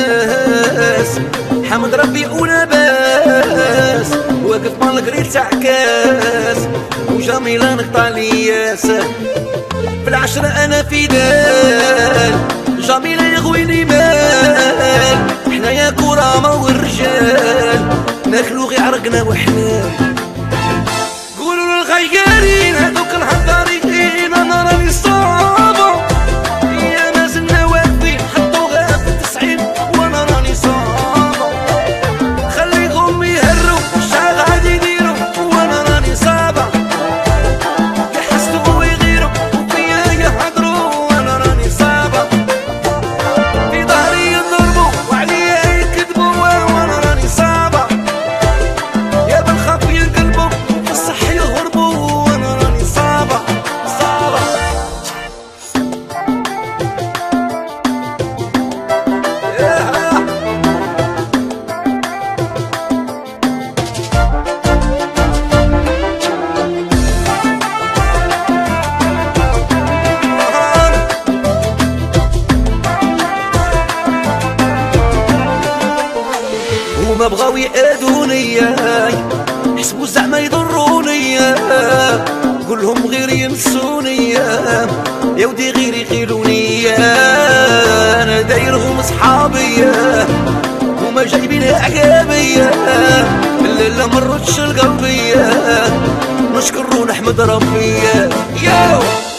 الناس حمد ربي ولاباس واقف مع القريل تاع كاس وجميلة نقطع لياس في العشرة أنا في دال جميلة يا خويني مال. حنايا كرامة والرجال ناكلو غي عرقنا وحنا. بغاو يأذوني. حسبوا زعما يضروني. قولهم غير ينسوني. يا ودي غير يخيلوني أنا دايرهم صحابي. وما جايبين عقابي الليلة مرتش القلبية نشكر ونحمد ربي. ياو!